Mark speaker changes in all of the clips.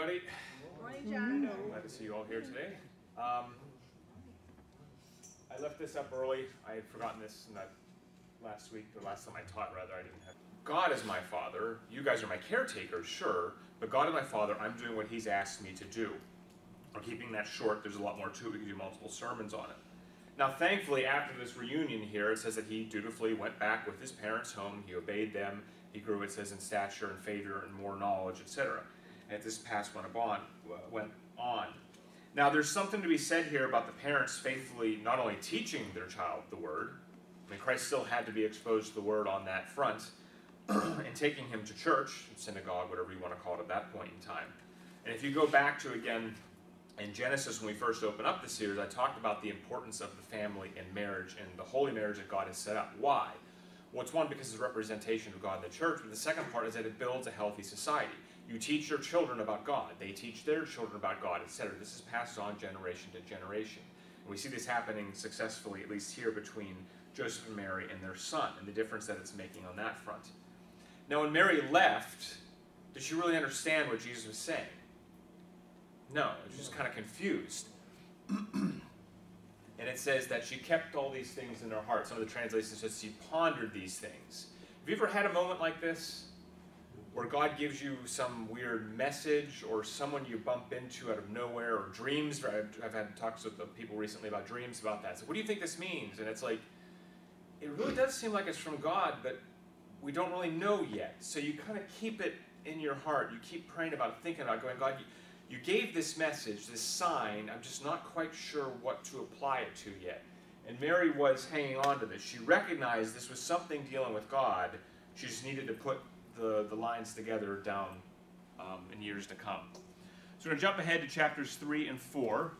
Speaker 1: Everybody.
Speaker 2: Morning, John.
Speaker 1: Glad to see you all here today. Um, I left this up early. I had forgotten this in that last week, or last time I taught, rather. I didn't have. God is my father. You guys are my caretakers, sure, but God is my father. I'm doing what He's asked me to do. I'm keeping that short. There's a lot more to it. We can do multiple sermons on it. Now, thankfully, after this reunion here, it says that he dutifully went back with his parents home. He obeyed them. He grew, it says, in stature and favor and more knowledge, etc. And this past went on, went on. Now, there's something to be said here about the parents faithfully not only teaching their child the word, I mean, Christ still had to be exposed to the word on that front, and taking him to church, synagogue, whatever you want to call it at that point in time. And if you go back to, again, in Genesis, when we first opened up the series, I talked about the importance of the family and marriage and the holy marriage that God has set up. Why? Well, it's one, because it's a representation of God in the church, but the second part is that it builds a healthy society. You teach your children about God, they teach their children about God, etc. This is passed on generation to generation. And we see this happening successfully, at least here, between Joseph and Mary and their son, and the difference that it's making on that front. Now, when Mary left, did she really understand what Jesus was saying? No, was just kind of confused. and it says that she kept all these things in her heart. Some of the translations says she pondered these things. Have you ever had a moment like this? Where God gives you some weird message or someone you bump into out of nowhere or dreams. I've had talks with people recently about dreams about that. So, what do you think this means? And it's like, it really does seem like it's from God, but we don't really know yet. So you kind of keep it in your heart. You keep praying about it, thinking about it, going, God, you gave this message, this sign, I'm just not quite sure what to apply it to yet. And Mary was hanging on to this. She recognized this was something dealing with God. She just needed to put the, the lines together down um, in years to come. So we're going to jump ahead to chapters 3 and 4.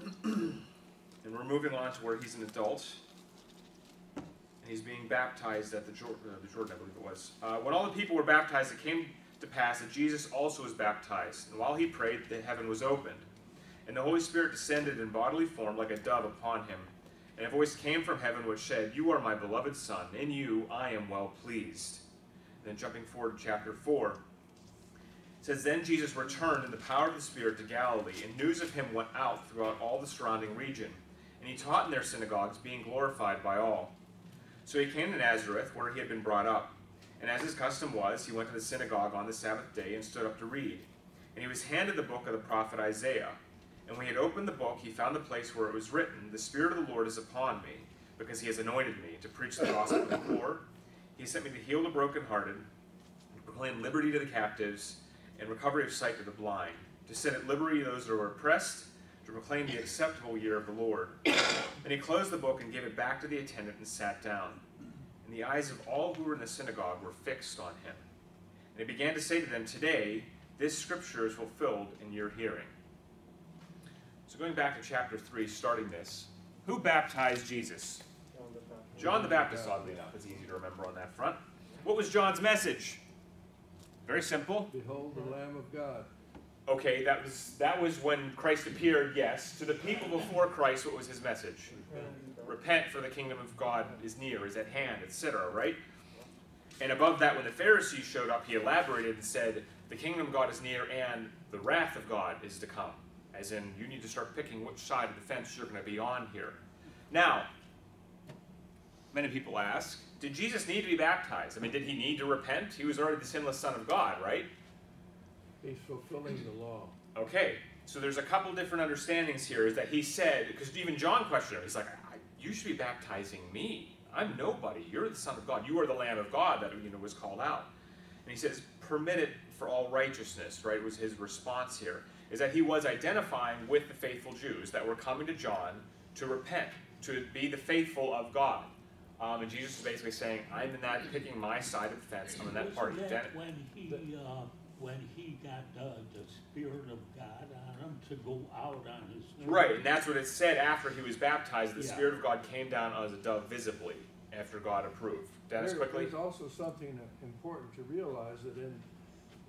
Speaker 1: and we're moving on to where he's an adult And he's being baptized at the Jordan, uh, the Jordan I believe it was. Uh, when all the people were baptized, it came to pass that Jesus also was baptized. And while he prayed, the heaven was opened. And the Holy Spirit descended in bodily form like a dove upon him. And a voice came from heaven which said, You are my beloved Son, in you I am well pleased. And then jumping forward to chapter 4, it says, Then Jesus returned in the power of the Spirit to Galilee, and news of him went out throughout all the surrounding region. And he taught in their synagogues, being glorified by all. So he came to Nazareth, where he had been brought up. And as his custom was, he went to the synagogue on the Sabbath day and stood up to read. And he was handed the book of the prophet Isaiah. And when he had opened the book, he found the place where it was written, The Spirit of the Lord is upon me, because he has anointed me to preach the gospel to the poor. He sent me to heal the brokenhearted, to proclaim liberty to the captives, and recovery of sight to the blind, to set at liberty those who are oppressed, to proclaim the acceptable year of the Lord. And he closed the book and gave it back to the attendant and sat down. And the eyes of all who were in the synagogue were fixed on him. And he began to say to them, Today, this scripture is fulfilled in your hearing. Going back to chapter 3, starting this, who baptized Jesus? John the Baptist, oddly enough. It's easy to remember on that front. What was John's message? Very simple.
Speaker 3: Behold the Lamb of God.
Speaker 1: Okay, that was that was when Christ appeared, yes. To the people before Christ, what was his message? Repent, for the kingdom of God is near, is at hand, etc., right? And above that, when the Pharisees showed up, he elaborated and said, The kingdom of God is near and the wrath of God is to come. As in, you need to start picking which side of the fence you're going to be on here. Now, many people ask, did Jesus need to be baptized? I mean, did he need to repent? He was already the sinless Son of God, right?
Speaker 3: He's fulfilling the law.
Speaker 1: Okay, so there's a couple different understandings here. Is that he said, because even John questioned him, he's like, you should be baptizing me. I'm nobody. You're the Son of God. You are the Lamb of God that you know was called out. And he says, permit it for all righteousness, right, was his response here. Is that he was identifying with the faithful Jews that were coming to John to repent, to be the faithful of God. Um, and Jesus is basically saying, I'm in that, picking my side of the fence. I'm in that party.
Speaker 4: That when he, uh, when he got uh, the Spirit of God on him to go out on his journey.
Speaker 1: Right, and that's what it said after he was baptized. The
Speaker 4: Yeah.
Speaker 1: Spirit of God came down as a dove visibly after God approved. Dennis,
Speaker 3: There-
Speaker 1: quickly.
Speaker 3: There's also something important to realize that in,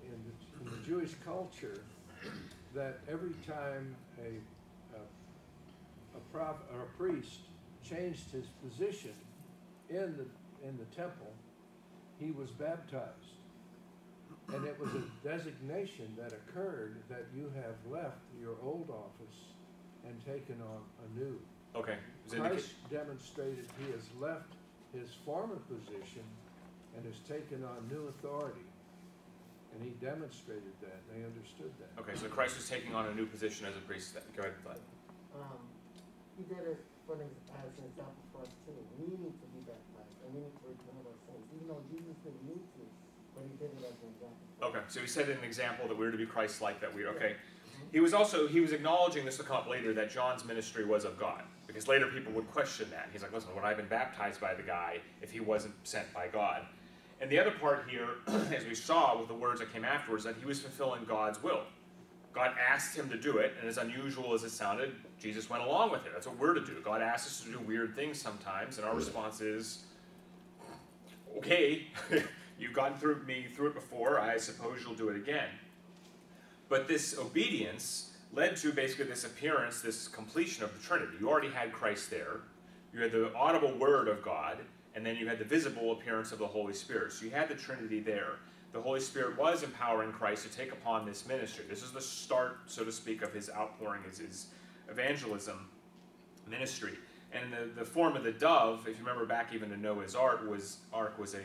Speaker 3: in the, in the Jewish culture, that every time a, a, a prophet or a priest changed his position in the, in the temple, he was baptized. And it was a designation that occurred that you have left your old office and taken on a new.
Speaker 1: Okay. Is it indica-
Speaker 3: Christ demonstrated he has left his former position and has taken on new authority. And he demonstrated that, and they understood that.
Speaker 1: okay, so Christ was taking on a new position as a priest. Go ahead, Bud.
Speaker 2: Um, he did it for an, as an example for us too. We need to be baptized and we need to repent of our sins, even though Jesus didn't need to, but he did it as an example. us.
Speaker 1: Okay, so he set an example that we were to be Christ-like. That we're okay. He was also he was acknowledging this will come up later that John's ministry was of God because later people would question that. He's like, listen, would I have been baptized by the guy if he wasn't sent by God? And the other part here, as we saw with the words that came afterwards, that he was fulfilling God's will. God asked him to do it, and as unusual as it sounded, Jesus went along with it. That's what we're to do. God asks us to do weird things sometimes, and our response is, okay, you've gotten through me through it before, I suppose you'll do it again. But this obedience led to basically this appearance, this completion of the Trinity. You already had Christ there, you had the audible word of God, and then you had the visible appearance of the Holy Spirit. So you had the Trinity there. The Holy Spirit was empowering Christ to take upon this ministry. This is the start, so to speak, of his outpouring, his, his evangelism ministry. And the, the form of the dove, if you remember back even to Noah's Ark, was ark was a,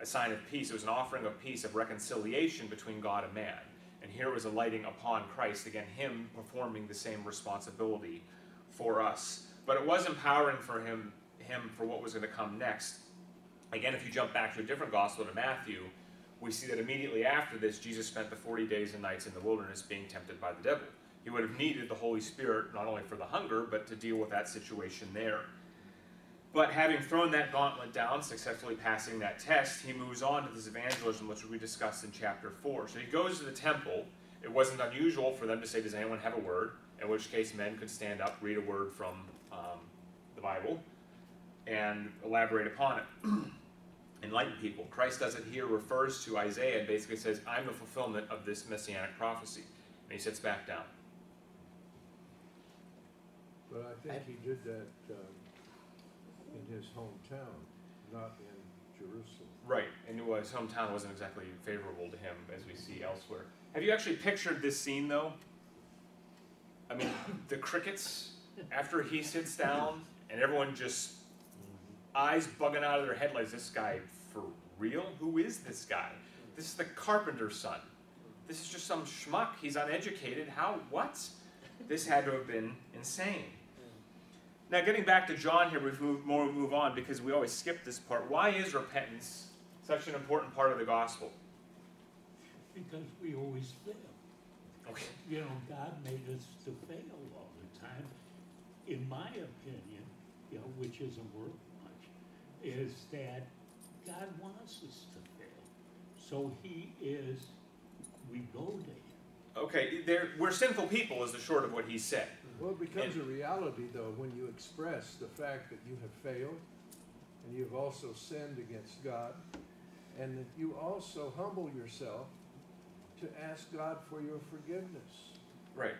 Speaker 1: a sign of peace. It was an offering of peace, of reconciliation between God and man. And here was a lighting upon Christ, again, him performing the same responsibility for us. But it was empowering for him, him for what was going to come next. Again, if you jump back to a different gospel to Matthew, we see that immediately after this, Jesus spent the 40 days and nights in the wilderness being tempted by the devil. He would have needed the Holy Spirit not only for the hunger, but to deal with that situation there. But having thrown that gauntlet down, successfully passing that test, he moves on to this evangelism, which we discussed in chapter 4. So he goes to the temple. It wasn't unusual for them to say, Does anyone have a word? In which case, men could stand up, read a word from um, the Bible, and elaborate upon it. Enlighten people. Christ does it here, refers to Isaiah, and basically says, I'm the fulfillment of this messianic prophecy. And he sits back down.
Speaker 3: But I think he did that um, in his hometown, not in Jerusalem.
Speaker 1: Right, and his hometown wasn't exactly favorable to him, as we see elsewhere. Have you actually pictured this scene, though? I mean, the crickets after he sits down, and everyone just eyes bugging out of their head like, "This guy for real? Who is this guy? This is the carpenter's son. This is just some schmuck. He's uneducated. How? What? This had to have been insane." Now, getting back to John here, we move more move on because we always skip this part. Why is repentance such an important part of the gospel?
Speaker 4: Because we always fail.
Speaker 1: Okay.
Speaker 4: You know, God made us to fail all the time. In my opinion, you know, which isn't worth is that God wants us to fail. So he is, we go to him.
Speaker 1: Okay, there, we're sinful people, is the short of what he said.
Speaker 3: Well, it becomes a reality, though, when you express the fact that you have failed, and you've also sinned against God, and that you also humble yourself to ask God for your forgiveness.
Speaker 1: Right.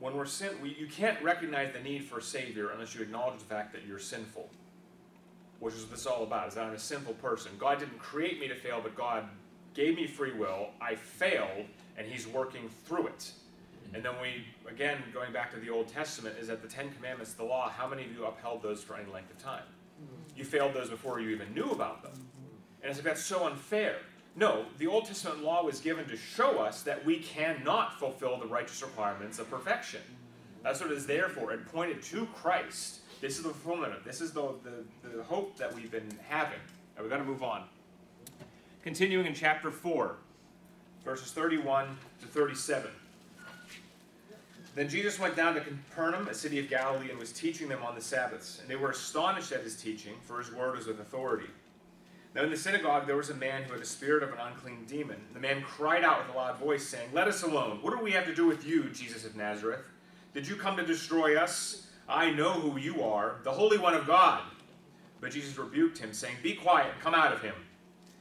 Speaker 1: When we're sin, we, you can't recognize the need for a savior unless you acknowledge the fact that you're sinful, which is what this is all about. Is that I'm a sinful person. God didn't create me to fail, but God gave me free will. I failed, and He's working through it. And then we, again, going back to the Old Testament, is that the Ten Commandments, the law, how many of you upheld those for any length of time? You failed those before you even knew about them. And it's like, that's so unfair. No, the Old Testament law was given to show us that we cannot fulfill the righteous requirements of perfection. That's what it's there for. It pointed to Christ. This is the fulfillment of. This is the, the, the hope that we've been having. And we've got to move on. Continuing in chapter 4, verses 31 to 37. Then Jesus went down to Capernaum, a city of Galilee, and was teaching them on the Sabbaths. And they were astonished at his teaching, for his word was with authority. Now in the synagogue there was a man who had the spirit of an unclean demon. The man cried out with a loud voice, saying, Let us alone. What do we have to do with you, Jesus of Nazareth? Did you come to destroy us? I know who you are, the Holy One of God. But Jesus rebuked him, saying, Be quiet, come out of him.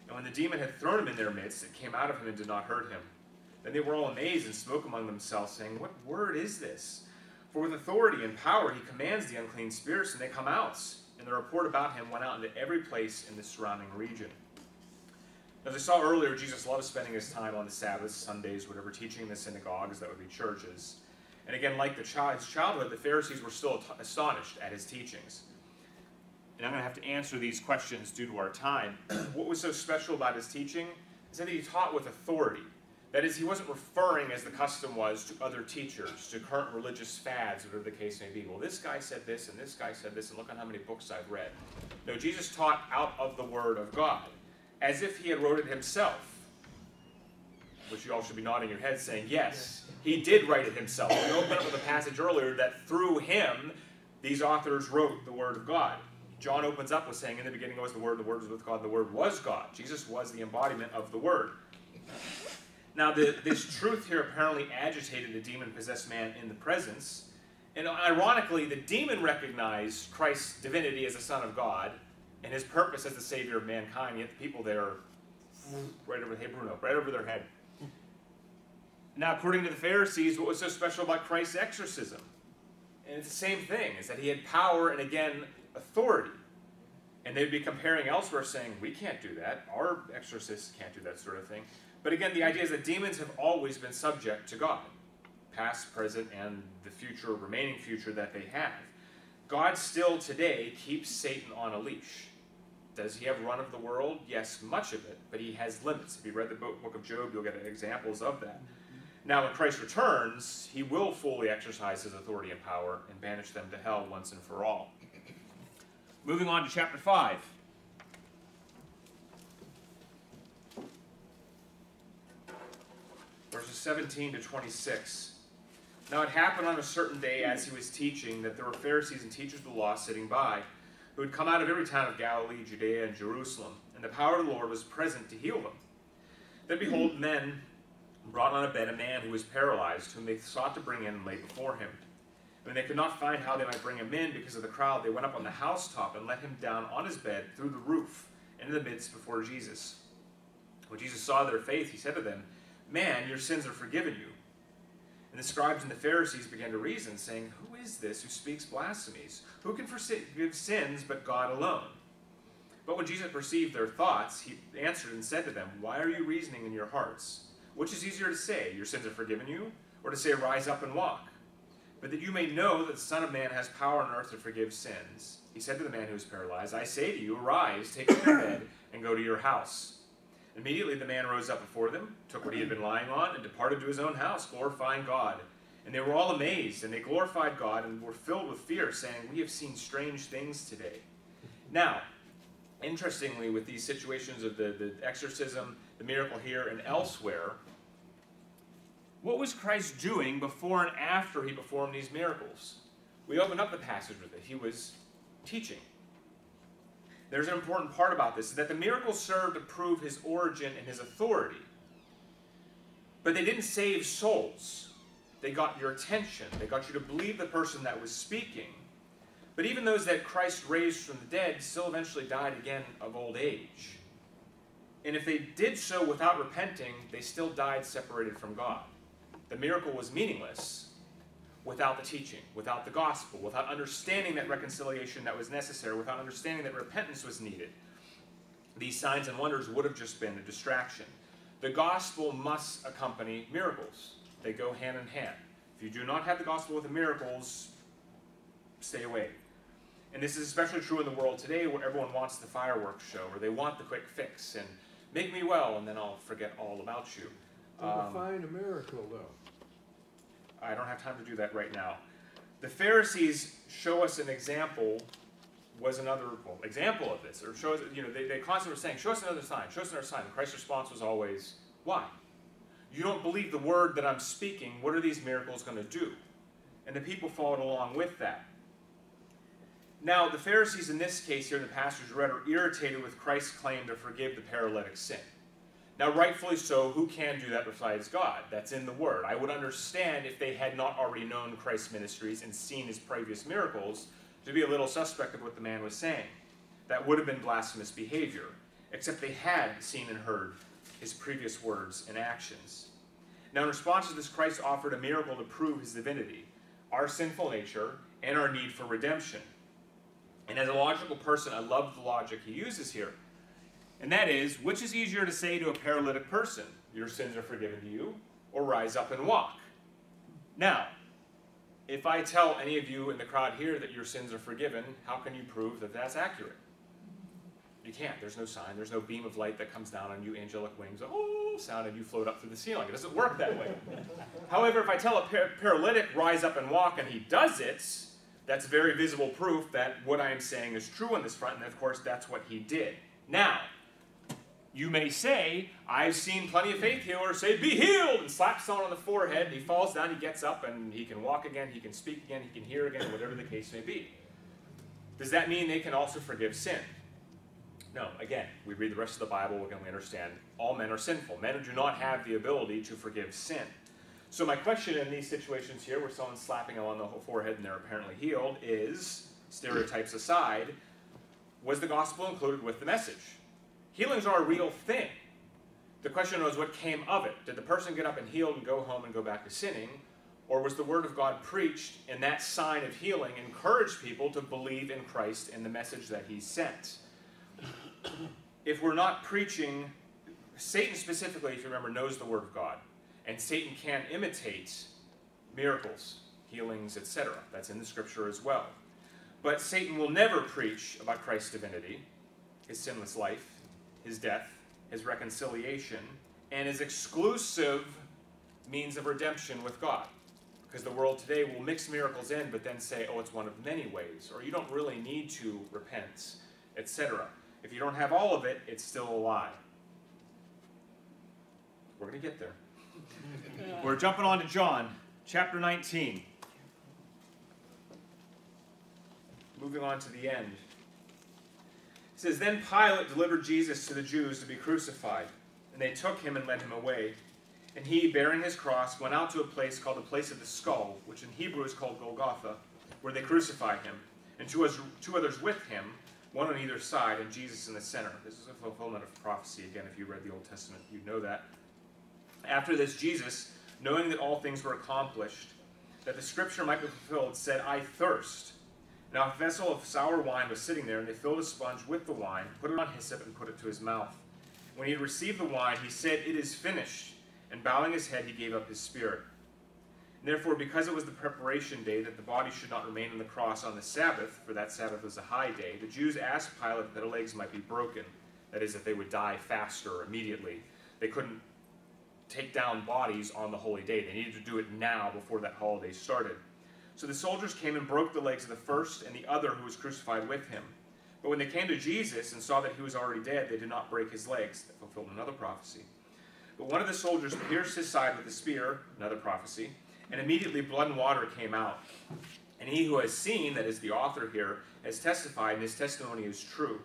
Speaker 1: And when the demon had thrown him in their midst, it came out of him and did not hurt him. Then they were all amazed and spoke among themselves, saying, What word is this? For with authority and power he commands the unclean spirits, and they come out. And the report about him went out into every place in the surrounding region. As I saw earlier, Jesus loved spending his time on the Sabbaths, Sundays, whatever, teaching in the synagogues, that would be churches. And again, like the child's childhood, the Pharisees were still astonished at his teachings. And I'm going to have to answer these questions due to our time. what was so special about his teaching is that he taught with authority. That is, he wasn't referring, as the custom was, to other teachers, to current religious fads, whatever the case may be. Well, this guy said this, and this guy said this, and look on how many books I've read. No, Jesus taught out of the Word of God, as if he had wrote it himself. Which you all should be nodding your heads saying, yes, he did write it himself. We opened up with a passage earlier that through him, these authors wrote the Word of God. John opens up with saying, In the beginning was the Word, the Word was with God, the Word was God. Jesus was the embodiment of the Word. Now, the, this truth here apparently agitated the demon possessed man in the presence. And ironically, the demon recognized Christ's divinity as the Son of God and his purpose as the Savior of mankind, yet the people there, right over, hey Bruno, right over their head. Now, according to the Pharisees, what was so special about Christ's exorcism? And it's the same thing, is that he had power and again, authority. And they'd be comparing elsewhere saying, we can't do that. Our exorcists can't do that sort of thing. But again, the idea is that demons have always been subject to God, past, present, and the future, remaining future that they have. God still today keeps Satan on a leash. Does he have run of the world? Yes, much of it, but he has limits. If you read the book of Job, you'll get examples of that. Now, when Christ returns, he will fully exercise his authority and power and banish them to hell once and for all. Moving on to chapter 5. verses 17 to 26. Now it happened on a certain day as he was teaching that there were Pharisees and teachers of the law sitting by, who had come out of every town of Galilee, Judea, and Jerusalem, and the power of the Lord was present to heal them. Then behold, men brought on a bed a man who was paralyzed, whom they sought to bring in and lay before him. And when they could not find how they might bring him in because of the crowd, they went up on the housetop and let him down on his bed through the roof into the midst before Jesus. When Jesus saw their faith, he said to them, Man, your sins are forgiven you. And the scribes and the Pharisees began to reason, saying, Who is this who speaks blasphemies? Who can forgive sins but God alone? But when Jesus perceived their thoughts, he answered and said to them, Why are you reasoning in your hearts? Which is easier to say, Your sins are forgiven you, or to say, Rise up and walk? But that you may know that the Son of Man has power on earth to forgive sins. He said to the man who was paralyzed, I say to you, Arise, take up your bed, and go to your house. Immediately the man rose up before them, took what he had been lying on, and departed to his own house, glorifying God. And they were all amazed, and they glorified God and were filled with fear, saying, We have seen strange things today. Now, interestingly, with these situations of the, the exorcism, the miracle here, and elsewhere, what was Christ doing before and after he performed these miracles? We opened up the passage with it. He was teaching. There's an important part about this that the miracles served to prove his origin and his authority. But they didn't save souls. They got your attention. They got you to believe the person that was speaking. But even those that Christ raised from the dead still eventually died again of old age. And if they did so without repenting, they still died separated from God. The miracle was meaningless without the teaching, without the gospel, without understanding that reconciliation that was necessary, without understanding that repentance was needed. These signs and wonders would have just been a distraction. The gospel must accompany miracles, they go hand in hand. If you do not have the gospel with the miracles, stay away. And this is especially true in the world today where everyone wants the fireworks show, or they want the quick fix, and make me well, and then I'll forget all about you.
Speaker 3: Um, define a miracle, though.
Speaker 1: I don't have time to do that right now. The Pharisees show us an example, was another well, example of this, or show us, you know, they, they constantly were saying, show us another sign, show us another sign. And Christ's response was always, why? You don't believe the word that I'm speaking, what are these miracles going to do? And the people followed along with that. Now, the Pharisees in this case here in the passage read are irritated with Christ's claim to forgive the paralytic sin. Now, rightfully so, who can do that besides God? That's in the Word. I would understand if they had not already known Christ's ministries and seen his previous miracles to be a little suspect of what the man was saying. That would have been blasphemous behavior, except they had seen and heard his previous words and actions. Now, in response to this, Christ offered a miracle to prove his divinity, our sinful nature, and our need for redemption. And as a logical person, I love the logic he uses here And that is, which is easier to say to a paralytic person, Your sins are forgiven to you, or rise up and walk? Now, if I tell any of you in the crowd here that your sins are forgiven, how can you prove that that's accurate? You can't. There's no sign. There's no beam of light that comes down on you, angelic wings, oh, sound, and you float up through the ceiling. It doesn't work that way. However, if I tell a par- paralytic, rise up and walk, and he does it, that's very visible proof that what I am saying is true on this front, and of course, that's what he did. Now, you may say, I've seen plenty of faith healers say, Be healed, and slap someone on the forehead, and he falls down, he gets up, and he can walk again, he can speak again, he can hear again, whatever the case may be. Does that mean they can also forgive sin? No, again, we read the rest of the Bible and we understand all men are sinful. Men do not have the ability to forgive sin. So, my question in these situations here, where someone's slapping them on the forehead and they're apparently healed, is stereotypes aside, was the gospel included with the message? Healings are a real thing. The question was what came of it. Did the person get up and healed and go home and go back to sinning? Or was the word of God preached and that sign of healing encouraged people to believe in Christ and the message that he sent? if we're not preaching, Satan specifically, if you remember, knows the Word of God. And Satan can imitate miracles, healings, etc. That's in the scripture as well. But Satan will never preach about Christ's divinity, his sinless life, his death, his reconciliation, and his exclusive means of redemption with God. Because the world today will mix miracles in, but then say, oh, it's one of many ways, or you don't really need to repent, etc. If you don't have all of it, it's still a lie. We're going to get there. We're jumping on to John, chapter 19. Moving on to the end. It says, Then Pilate delivered Jesus to the Jews to be crucified, and they took him and led him away. And he, bearing his cross, went out to a place called the place of the skull, which in Hebrew is called Golgotha, where they crucified him, and two others with him one on either side, and Jesus in the center. This is a fulfillment of prophecy. Again, if you read the Old Testament, you'd know that. After this, Jesus, knowing that all things were accomplished, that the scripture might be fulfilled, said, I thirst. Now a vessel of sour wine was sitting there, and they filled a sponge with the wine, put it on hyssop, and put it to his mouth. When he had received the wine, he said, It is finished. And bowing his head, he gave up his spirit. Therefore, because it was the preparation day that the body should not remain on the cross on the Sabbath, for that Sabbath was a high day, the Jews asked Pilate that the legs might be broken, that is, that they would die faster immediately. They couldn't take down bodies on the holy day. They needed to do it now before that holiday started. So the soldiers came and broke the legs of the first and the other who was crucified with him. But when they came to Jesus and saw that he was already dead, they did not break his legs. That fulfilled another prophecy. But one of the soldiers pierced his side with a spear, another prophecy and immediately blood and water came out. And he who has seen, that is the author here, has testified, and his testimony is true.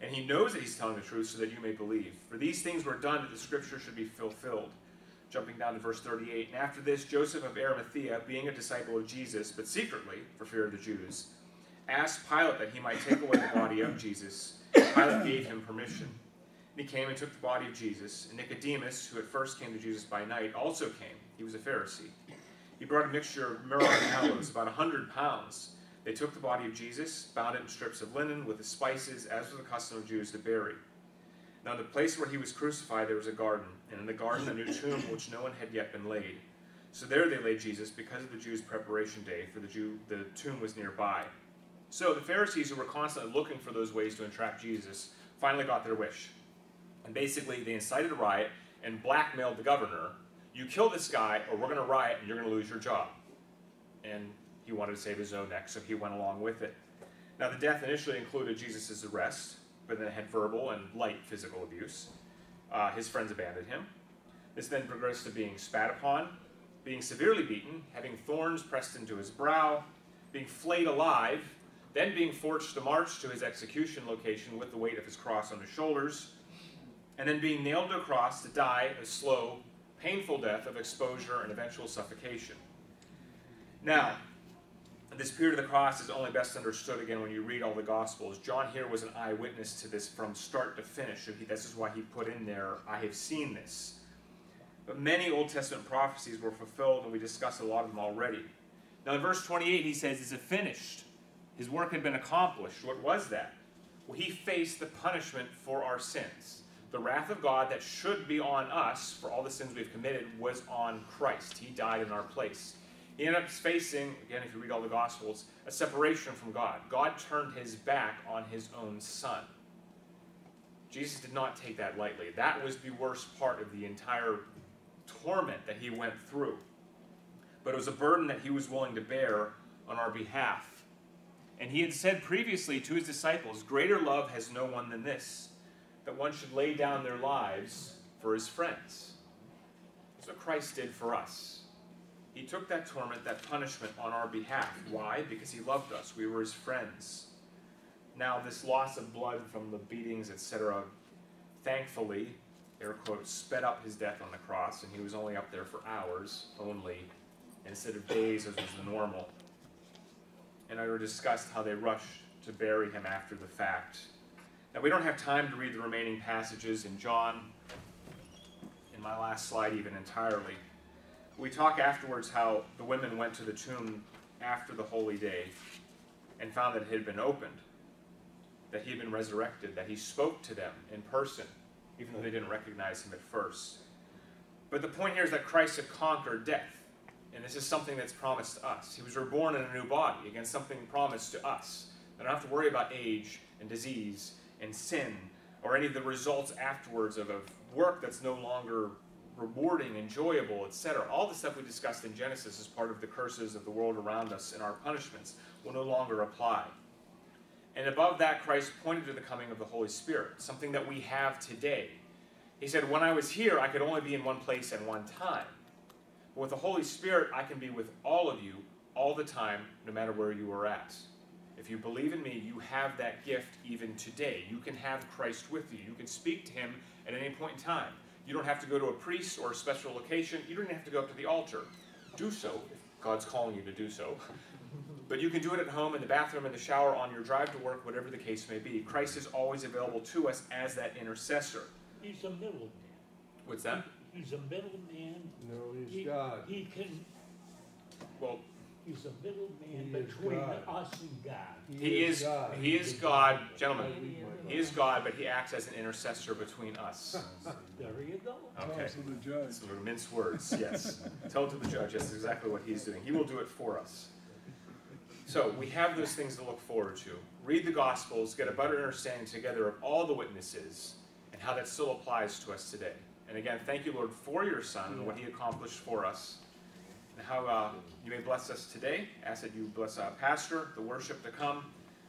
Speaker 1: And he knows that he's telling the truth so that you may believe. For these things were done that the scripture should be fulfilled. Jumping down to verse 38. And after this, Joseph of Arimathea, being a disciple of Jesus, but secretly, for fear of the Jews, asked Pilate that he might take away the body of Jesus. Pilate gave him permission. And he came and took the body of Jesus. And Nicodemus, who at first came to Jesus by night, also came. He was a Pharisee. He brought a mixture of myrrh and aloes, about a hundred pounds. They took the body of Jesus, bound it in strips of linen with the spices, as was the custom of Jews to bury. Now, the place where he was crucified, there was a garden, and in the garden a new tomb which no one had yet been laid. So there they laid Jesus because of the Jews' preparation day, for the Jew the tomb was nearby. So the Pharisees, who were constantly looking for those ways to entrap Jesus, finally got their wish. And basically, they incited a riot and blackmailed the governor you kill this guy or we're going to riot and you're going to lose your job. And he wanted to save his own neck, so he went along with it. Now, the death initially included Jesus' arrest, but then had verbal and light physical abuse. Uh, his friends abandoned him. This then progressed to being spat upon, being severely beaten, having thorns pressed into his brow, being flayed alive, then being forced to march to his execution location with the weight of his cross on his shoulders, and then being nailed to a cross to die a slow, painful death of exposure and eventual suffocation. Now, this period of the cross is only best understood again when you read all the Gospels. John here was an eyewitness to this from start to finish. So he, this is why he put in there, I have seen this. But many Old Testament prophecies were fulfilled, and we discussed a lot of them already. Now, in verse 28, he says, Is it finished? His work had been accomplished. What was that? Well, he faced the punishment for our sins. The wrath of God that should be on us for all the sins we've committed was on Christ. He died in our place. He ended up facing, again, if you read all the Gospels, a separation from God. God turned his back on his own son. Jesus did not take that lightly. That was the worst part of the entire torment that he went through. But it was a burden that he was willing to bear on our behalf. And he had said previously to his disciples, Greater love has no one than this, that one should lay down their lives for his friends. That's what Christ did for us. He took that torment, that punishment on our behalf. Why? Because he loved us. We were his friends. Now, this loss of blood from the beatings, etc., thankfully, air quotes, sped up his death on the cross, and he was only up there for hours only, instead of days as was the normal. And I discussed how they rushed to bury him after the fact. Now, we don't have time to read the remaining passages in John, in my last slide, even entirely. We talk afterwards how the women went to the tomb after the holy day and found that it had been opened, that he had been resurrected, that he spoke to them in person, even though they didn't recognize him at first. But the point here is that Christ had conquered death. And this is something that's promised to us. He was reborn in a new body again, something promised to us. I don't have to worry about age and disease and sin or any of the results afterwards of, of work that's no longer rewarding, enjoyable, etc. All the stuff we discussed in Genesis as part of the curses of the world around us and our punishments will no longer apply. And above that, Christ pointed to the coming of the Holy Spirit, something that we have today. He said, When I was here, I could only be in one place at one time. But with the Holy Spirit, I can be with all of you all the time, no matter where you are at. If you believe in me, you have that gift even today. You can have Christ with you. You can speak to him at any point in time. You don't have to go to a priest or a special location. You don't even have to go up to the altar. Do so if God's calling you to do so. But you can do it at home, in the bathroom, in the shower, on your drive to work, whatever the case may be. Christ is always available to us as that intercessor.
Speaker 4: He's a middleman.
Speaker 1: What's that?
Speaker 4: He's a middleman.
Speaker 3: No,
Speaker 4: He-
Speaker 3: he's God.
Speaker 4: He can,
Speaker 1: Well,
Speaker 4: he's a middleman
Speaker 3: He is
Speaker 4: between
Speaker 3: God.
Speaker 4: us and God.
Speaker 1: he is
Speaker 3: God.
Speaker 1: he is God, gentlemen.
Speaker 3: I read my
Speaker 1: He is God, but he acts as an intercessor between us.
Speaker 4: There you go.
Speaker 1: Okay.
Speaker 5: to the judge.
Speaker 1: Some mince words, yes. Tell it to the judge, that's exactly what he's doing. He will do it for us. So we have those things to look forward to. Read the Gospels, get a better understanding together of all the witnesses and how that still applies to us today. And again, thank you, Lord, for your Son and what he accomplished for us. And how uh, you may bless us today. Ask that you bless our pastor, the worship to come,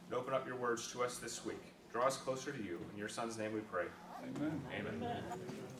Speaker 1: and open up your words to us this week. Draw us closer to you. In your Son's name we pray.
Speaker 5: Amen.
Speaker 1: Amen.
Speaker 4: Amen.